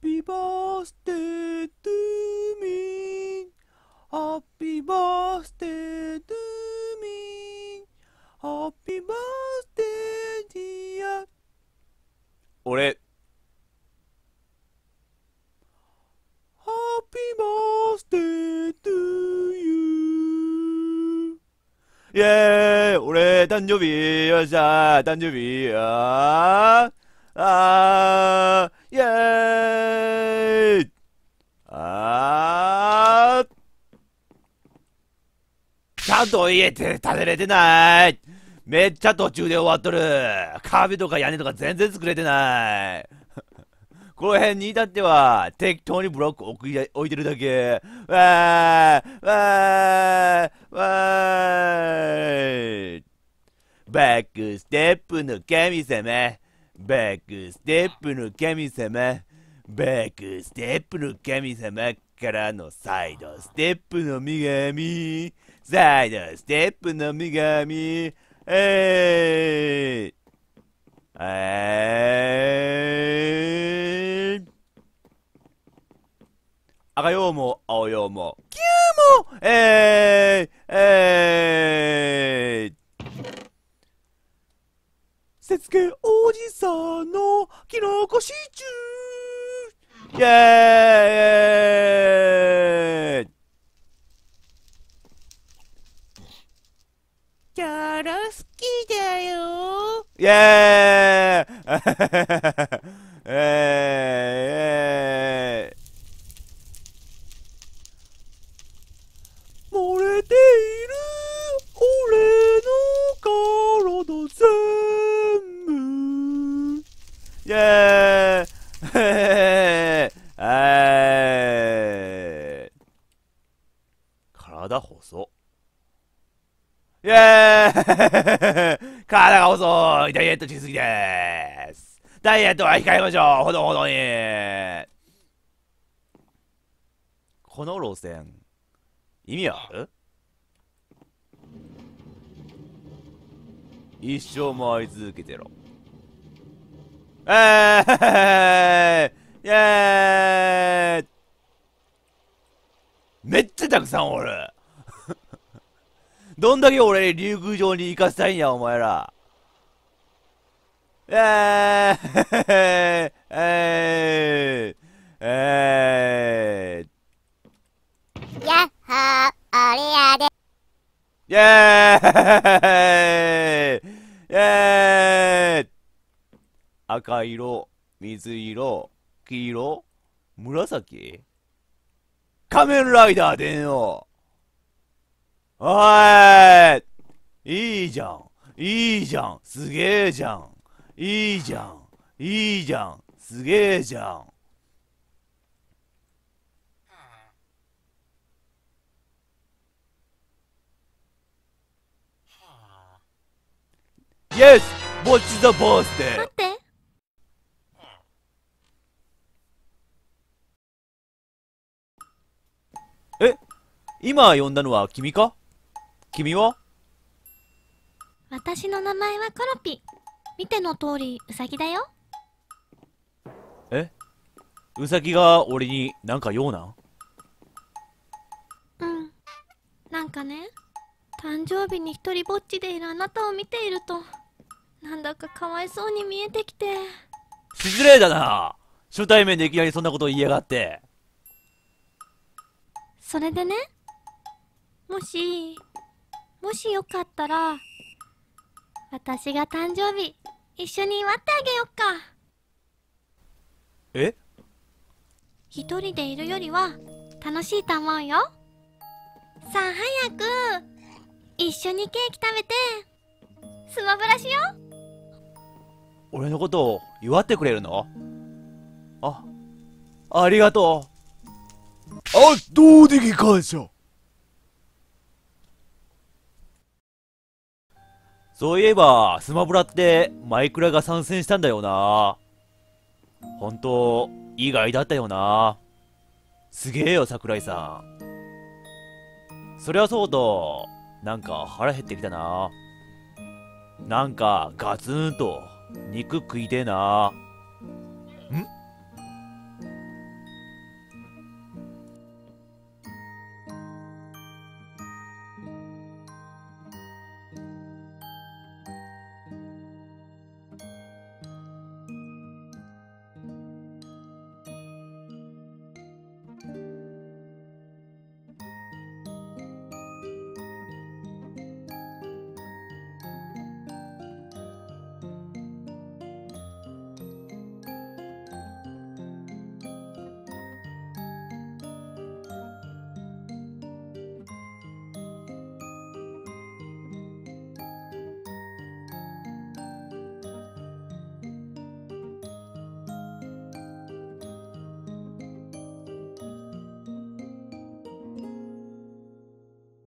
Happy birthday to me. Happy birthday to me. Happy birthday dear. 俺、Happy birthday to you. イェーイ俺、誕生日よっしゃー誕生日あーあーイェーイあー。ちゃんと家って食べれてない。めっちゃ途中で終わっとる。壁とか屋根とか全然作れてない。この辺に至っては、適当にブロック置い置いてるだけ。わーわーわー。バックステップの神様。バックステップの神様。バックステップの神様からのサイドステップの女神。サイドステップの女神。えーい。えー、赤ようも青ようも、キューも、えー、えー、せつけおじさんのきのこシチュー。イェーイ。チャラ好きだよ。イェーイえー、漏れている俺の体全部イェーイえー、体細っイェーイ。体が細いダイエットしすぎです。ダイエットは控えましょう。ほどほどに。この路線意味ある？一生回り続けてろ。えーイ。ェーイ。めっちゃたくさんおる。どんだけ俺竜宮城に行かせたいんや、お前ら。えー、えー、えー、えやっほーあれやで。ー、イェーイ。イェーイ。赤色、水色、黄色、紫？仮面ライダーでんよおーい。いいじゃん。いいじゃん。すげえじゃん。いいじゃん。いいじゃん。すげえじゃん。イエスボッチザボースで待って。え？今呼んだのは君か？君は？私の名前はコロピ見ての通りウサギだよ。え？ウサギが俺になんか用なん？うん。なんかね誕生日に一人ぼっちでいるあなたを見ているとなんだかかわいそうに見えてきて。失礼だな。初対面でいきなりそんなこと言いやがって。それでねもしもしよかったら私が誕生日一緒に祝ってあげよっか。え？一人でいるよりは楽しいと思うよ。さあ早く一緒にケーキ食べてスマブラしよ。う俺のことを祝ってくれるの？あ、ありがとう。圧倒的感謝。そういえば、スマブラってマイクラが参戦したんだよな。本当意外だったよな。すげえよ、桜井さん。そりゃそうと、なんか腹減ってきたな。なんかガツンと肉食いてえな。ん？